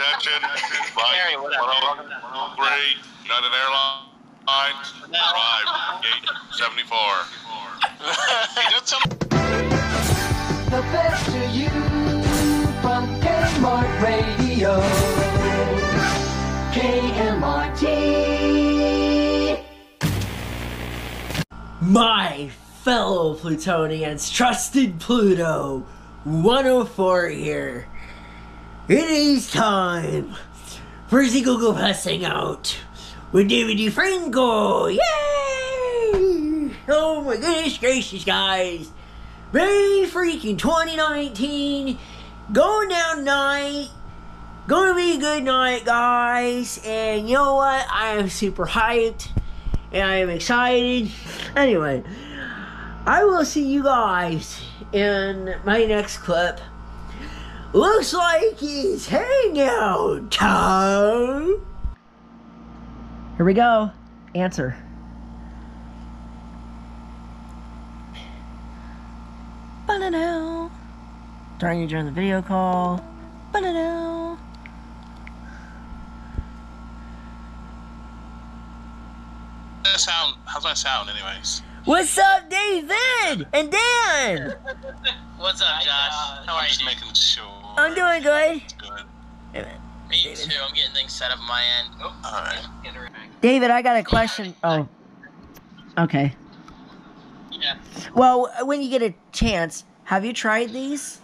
Attention, flight 103, United Airlines, arrive, gate 74. The best to you from Kmart Radio. KMRT. My fellow Plutonians, trusted Pluto 104 here. It is time for the Google Passing Out with David Difranco. Yay! Oh my goodness gracious, guys. Very freaking 2019. Going down night. Gonna be a good night, guys. And you know what? I am super hyped. And I am excited. Anyway, I will see you guys in my next clip. Looks like it's hangout time. Here we go. Answer. Ba-da-dow. Starting to join the video call. Ba-da-dow. that sound? How's that sound, anyways? What's up, David and Dan? What's up, Josh? How are you? Just making sure. I'm doing good. Good. Me too. I'm getting things set up on my end. Oh, All right. David, I got a question. Oh, okay. Yeah. Well, when you get a chance, have you tried these?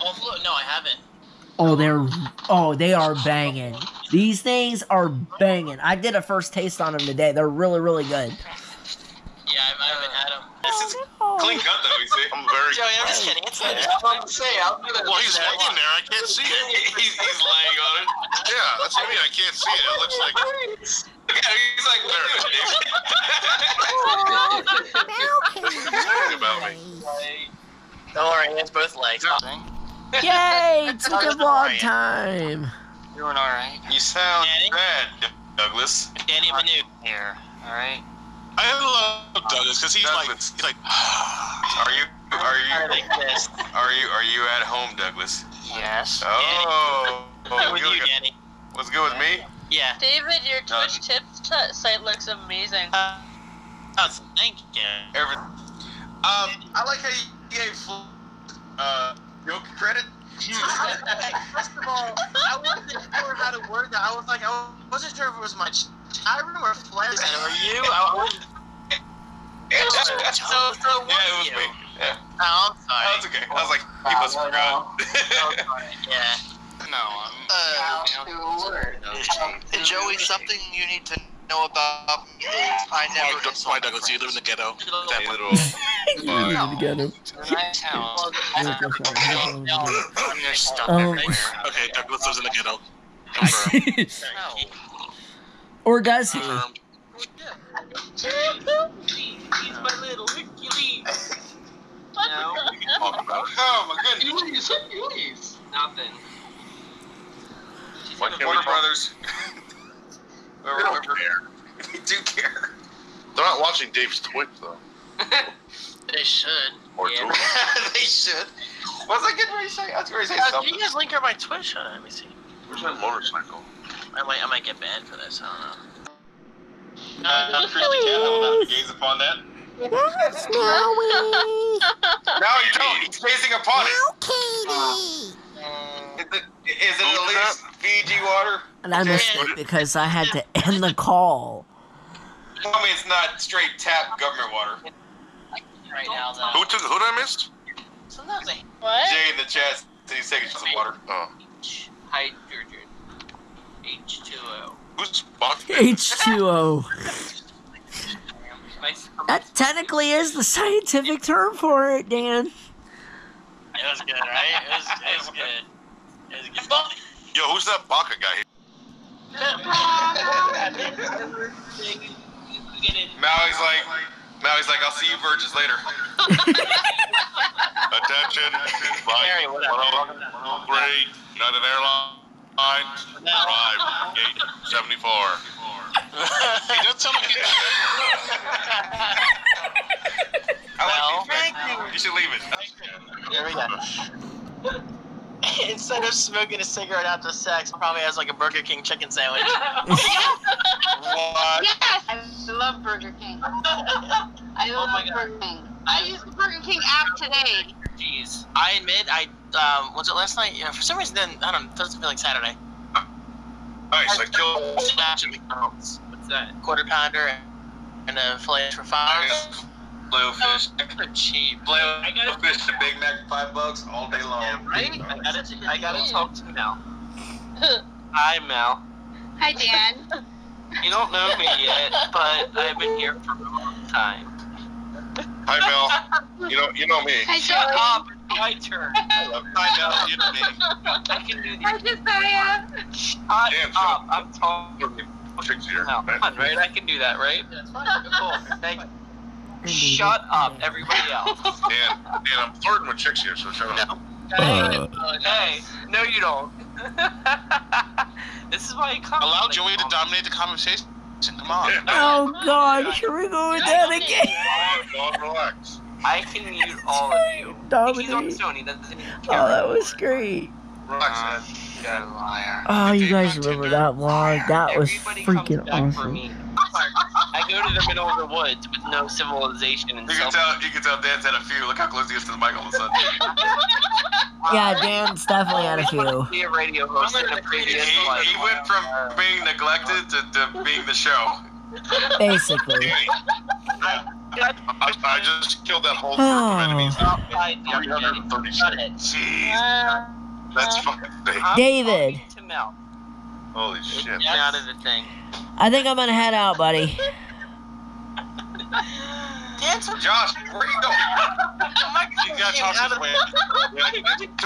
Oh, no, I haven't. Oh, they're oh, they are banging. These things are banging. I did a first taste on them today. They're really, really good. Yeah, I, I haven't had them. This is clean cut though, you see? I'm very Joey, I'm just kidding. It's good. Well, he's laying there. I can't see it. he's, he's laying on it. Yeah, that's what I mean. I can't see it. It looks like. Yeah, he's like there. it is. Something about me. Don't worry, it's both legs. Yay! It's a good vlog time. Doing alright. You sound Danny? bad, Douglas. Danny Manu here. Alright. I love Douglas because he's like, he's like, Are you? Are you? Are you? Are you at home, Douglas? Yes. Oh. Danny. With good. you, Danny. What's good with me? Yeah. David, your Done. Twitch tips t- site looks amazing. Uh, oh, thank you. Every. Um, I like how you gave uh Yoke credit. First of all, I wasn't sure how to word that. I was like, I wasn't sure if it was my chat room or Flair's head or you. I wasn't. So, so it Yeah, it was you. me. Yeah. Oh, I'm sorry. That's okay. I was like, he must have forgot. Oh, sorry. Yeah. no, I'm. Uh, Joey, something you need to know about me I Why, never Doug- insult why my Douglas? You live in the ghetto. That Hey, part. little. together. Nice house. friend. There's stuff Um, everywhere. Okay, Douglas lives in the ghetto. Confirmed. or does he? Confirmed. He's my little Hercules. No. Talk about. Oh my goodness. Nothing. What Warner Brothers. We don't care. We do care. They're not watching Dave's Twitch though. They should. Or yeah. do they should. What was I getting ready to say? I was going to say Uh, something. can you guys link her my Twitch? Uh, let me see. Where's my motorcycle? I might, I might get banned for this. I don't know. Uh, I'm Christy Cat. I will not gaze upon that. That's Snowy. Now you don't. He's gazing upon it. Katie. Is it, is it at least Fiji water? And I missed it because I had to end the call. Tell me it's not straight tap government water. Right now, though. Who took? Who did I miss? Sometimes I What? Jay in the chat said he's taking some water. Oh, hydrogen. H2O. who's Bach? H2O. That technically is the scientific term for it, Dan. It was good, right? It was, it was good. It was good. Yo, who's that Baka guy? Maui's like, now he's like, I'll see you virgins later. Attention, Harry, flight whatever. 103, United Airlines, arrive, gate 74. Hey, don't tell me I like Well, these, man. You should leave it. Here we go. Instead of smoking a cigarette after sex, probably has like a Burger King chicken sandwich. What? Yes, I love Burger King. I Oh love my God. Burger King. I used the Burger King app today. Jeez. I admit, I um, was it last night? Yeah, for some reason, then I don't know. It doesn't feel like Saturday. Nice. I killed. Snatch McDonald's. What's that? Quarter pounder and a fillet for five. Bluefish. They're cheap. Blue fish, the Big Mac, five bucks all day long. Yeah, right? I gotta, I gotta talk to Mel. Hi, Mel. Hi, Dan. You don't know me yet, but I've been here for a long time. Hi, Mel. You know, you know me. Hi, Shut Joey. up! It's my turn. Hi, Mel. You know me. I can do Hi, these. Josiah. Shut Damn, up! I'm talking. Chicks here. Mel, come on, right? I can do that, right? That's fine. Cool. Thank you. Shut up, everybody else. Dan, Dan, I'm flirting with chicks here, so shut up. No. Hey, no, you don't. this is why you come. Allow Joey to dominate the conversation. Come on. Oh God, here we go with that again. Don't relax. I can mute all of you. He's on Dominate. Sony. Doesn't even Oh, that was great. Relax, man. Liar. Oh, you guys remember that vlog? That was Everybody comes freaking back for awesome. Me. I go to the middle of the woods with no civilization and You can tell. You can tell Dan's had a few. Look how close he is to the mic all of a sudden. Yeah, Dan's definitely had a few. Be a radio host in a He, previous he, life. he went from being neglected to, to being the show. Basically. I, I just killed that whole group of enemies. Outside the 336. Jeez. Uh, That's fucking big. David. talking To Mel. Holy shit. me out of the thing. I think I'm gonna head out, buddy. Dance Josh, where you going? You gotta talk his way.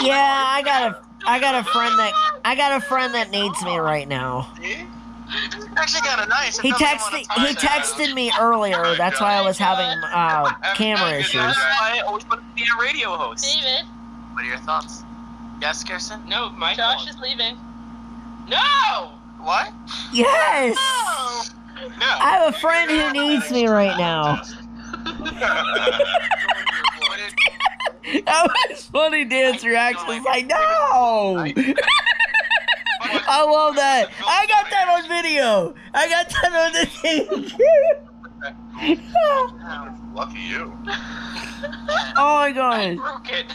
Yeah, I got a I got a friend that I got a friend that needs me right now. Actually, kind of nice. He texted he texted me earlier. That's why I was having uh, camera issues. That's why I always want to be a radio host. David, What are your thoughts? Yes, Kirsten? No, my Josh is leaving. No! What? Yes. No. I have a friend who needs me right now. That was funny. Dan's reaction was like, no. I love that. I got that on video. I got that on the thing. Lucky you. oh my I god. broke it.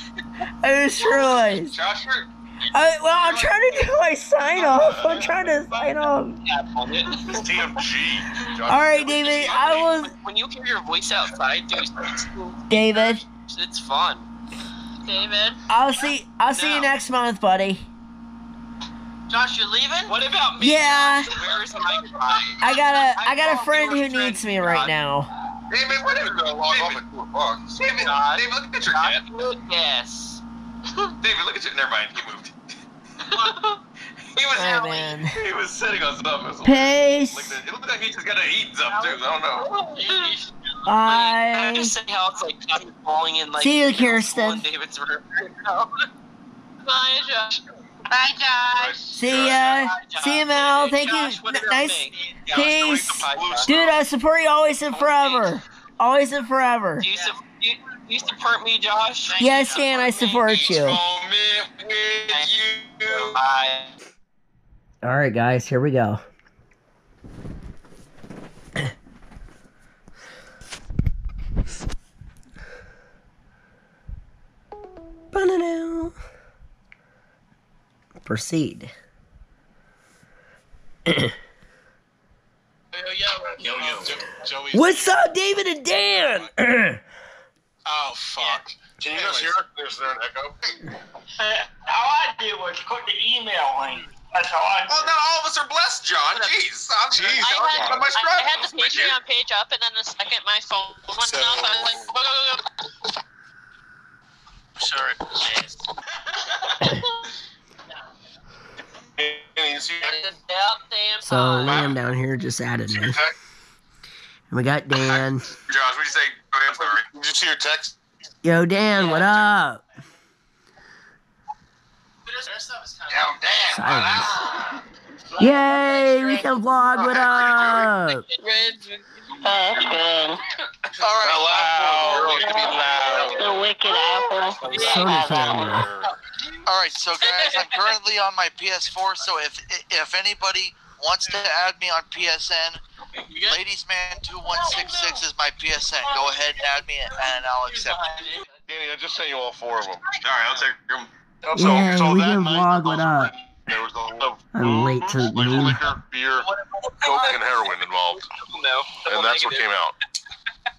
I just realized. Josh, you're- I, well, I'm trying to do my sign off. I'm trying to sign off. Tap. It's TMG. All right, David. I was When you hear your voice outside, dude, David. it's fun. David. I'll see. I'll see you next month, buddy. Josh, you're leaving? What about me? Yeah. Where's my guy? I got a. I got a friend who needs me right now. David, what I'm is gonna log off David, at 2 o'clock. David, David, look at your Josh, cat. Yes. David, look at your. Never mind. He was. Oh man. He was sitting on something. It was hilarious. Peace. Look at- It looked like he just got to eat something too. I don't know. I Bye. just say how it's like I'm falling in like See you, Kirsten. in David's room right now. Bye, Josh. Bye, Josh. See ya. See you, Mel. Thank you. Josh, what N- about nice. me? Peace. Dude, I support you always and forever. Always and forever. Do you, su- do you, do you support me, Josh? Yes, Dan, I support you. You. Bye. All right, guys, here we go. Proceed. Yo, yo, Joey. What's up, David and Dan? Oh, fuck. Can you guys hear it? Is there an echo? All I did was click the email link. That's all I Well, not all of us are blessed, John. Jeez. I'm, Jeez, I I'm had, on I, I had the struggles, my dude. Patreon page up, and then the second my phone went So- off, I was like, go, go, go, go. Sorry. Can you see it? It's about damn So time. Liam down here just added See me. And we got Dan. Josh, what do you say? I'm sorry. Did you see your text? Yo, Dan, what up? Down, damn. Silence. Yay, we can vlog, what up? All right, loud. Really, to loud. The wicked apple. Sony camera. All All right, so guys, I'm currently on my PS4. So if if anybody wants to add me on PSN, Ladies Man two one six six is my PSN. Go ahead and add me, and I'll accept it. Danny, I just sent you all four of them. All right, I'll take them. So, Yeah, so we that can vlog those it up. There was a lot of I'm late to the like liquor, beer, coke, and heroin involved, No. and that's what came out.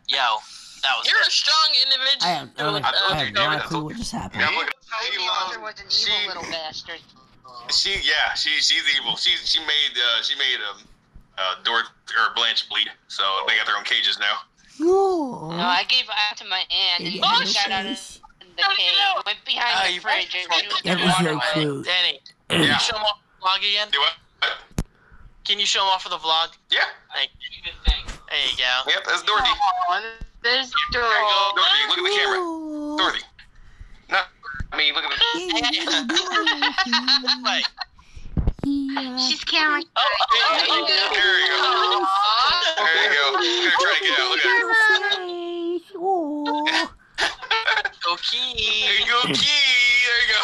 Yo, that was. You're a strong individual. I have, I have, I have no clue what just happened. Yeah, I'm looking. I She knew loves. was an she- evil little bastard. She yeah, she she's evil. She she made uh, she made um uh Dorothy or Blanche bleed. So they got their own cages now. Oh, No, I gave it to my aunt, and Maybe she got out of the cave, went behind the you- fridge, and she was That was the very water. cute. Danny, can Yeah. you show them off the vlog again? Do what? Can you show them off for the vlog? Yeah. Thank you. There you go. Yep, that's Dorothy. Aw, There's There you Dora. go. Dorothy, look at the camera. Oh. Dorothy. No, I mean look at the. This way. She's camera. Oh, oh, oh, oh there you go. There you go. There you go. Here, try to get out. Look at her. Oh. Okay. There you go, Key. There you go.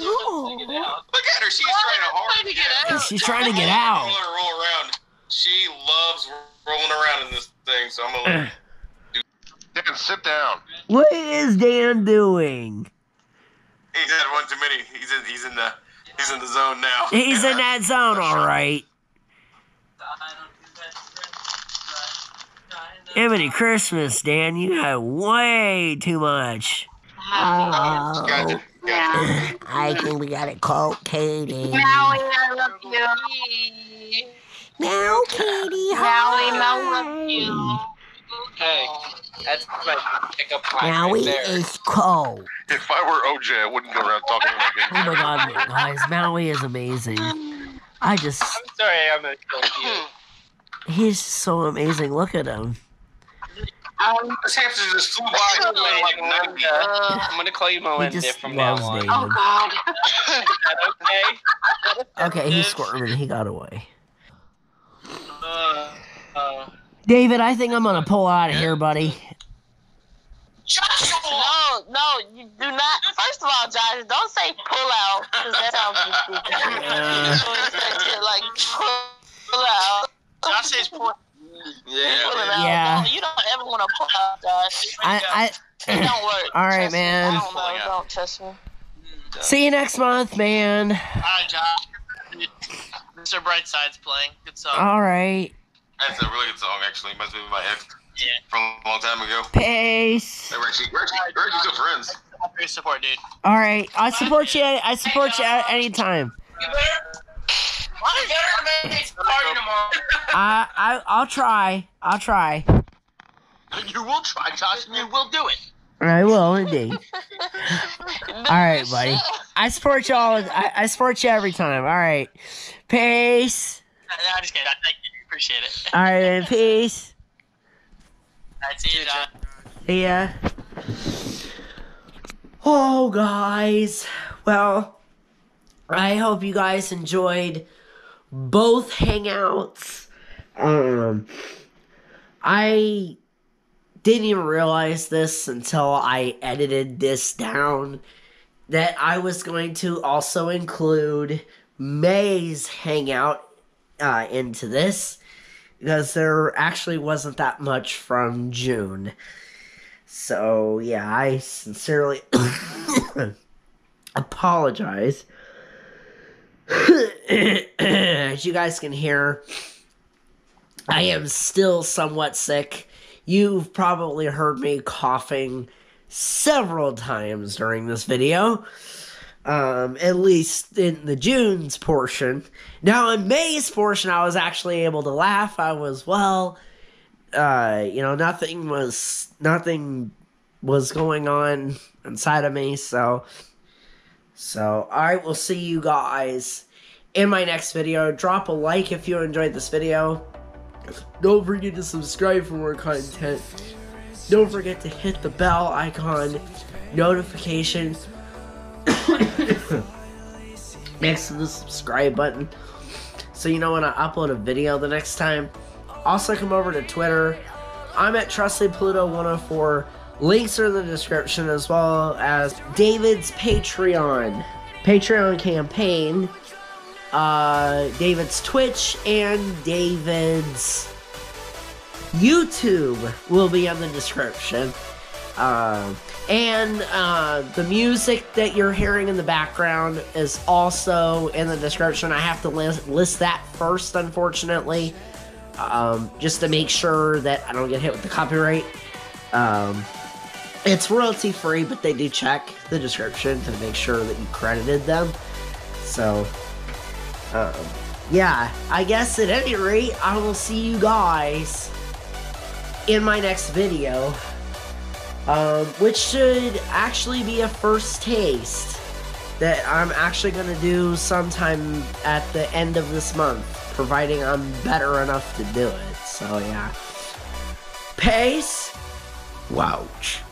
Oh. Look at her. She's trying to hard to get out. She's trying to get Roll out. her, roll around. She loves rolling around in this thing, so I'm gonna. Dan, sit down. What is Dan doing? He's had one too many. He's in. He's in the. He's in the zone now. He's in that zone, all right. Emily Christmas, Dan, you had way too much. Oh, Gotcha. Gotcha. I think we got to call Katie. Maui, I love you. Now, Katie, Maui. I love you. Hey, that's my pickup line Maui right there. is cold. If I were OJ, I wouldn't go around talking to my Oh my god, guys, Maui is amazing. I just, I'm sorry, I'm gonna kill you. he's so amazing. Look at him. Um, This hamster just flew by like 90. uh, I'm gonna call you He Melinda just from now loves on. David. oh God. Is that okay? Okay, he's squirming. He got away. Uh, uh, David, I think I'm gonna pull out of here, buddy. No, no, you do not. First of all, Josh, don't say pull out because that sounds ridiculous. like pull out. Josh says poor. Yeah. Pulling out. Yeah. No, you don't ever want to pull out, Josh. I, It don't work. All right, Trust me. man. I don't know. Don't trust me. See you next month, man. Alright, Josh. Mr. Brightside's playing. Good song. All right, That's a really good song, actually. Must be my ex Yeah. from a long time ago. peace. Hey, we're actually, we're actually, we're actually still friends. I'm for your support, dude. All right, I support you. I support you at any time. You better, you is everybody's party tomorrow? I, I, I'll try. I'll try. You will try, Josh, and you will do it. I will indeed. All right, buddy. I support y'all. I, I support you every time. All right, peace. No, I'm just kidding. Thank you. Appreciate it. All right, man, peace. Alright, see you, Josh. See ya. Oh, guys. Well, I hope you guys enjoyed both hangouts. Um, I didn't even realize this until I edited this down that I was going to also include May's hangout uh, into this because there actually wasn't that much from June. So, yeah, I sincerely apologize. As you guys can hear, I am still somewhat sick. You've probably heard me coughing several times during this video. Um, at least in the June's portion. Now in May's portion, I was actually able to laugh. I was well. Uh, you know, nothing was nothing was going on inside of me. So, so right, we'll see you guys in my next video. Drop a like if you enjoyed this video. Don't forget to subscribe for more content. Don't forget to hit the bell icon notification next to the subscribe button so you know when I upload a video the next time. Also, come over to Twitter. I'm at Trusted Pluto 104. Links are in the description as well as David's Patreon. Patreon campaign, uh, David's Twitch, and David's YouTube will be in the description. Uh, and uh, the music that you're hearing in the background is also in the description. I have to list, list that first, unfortunately, um, just to make sure that I don't get hit with the copyright. Um, it's royalty free, but they do check the description to make sure that you credited them. So, um, yeah, I guess at any rate, I will see you guys in my next video, um, which should actually be a first taste that I'm actually going to do sometime at the end of this month, providing I'm better enough to do it. So, yeah. Pace. Wouch.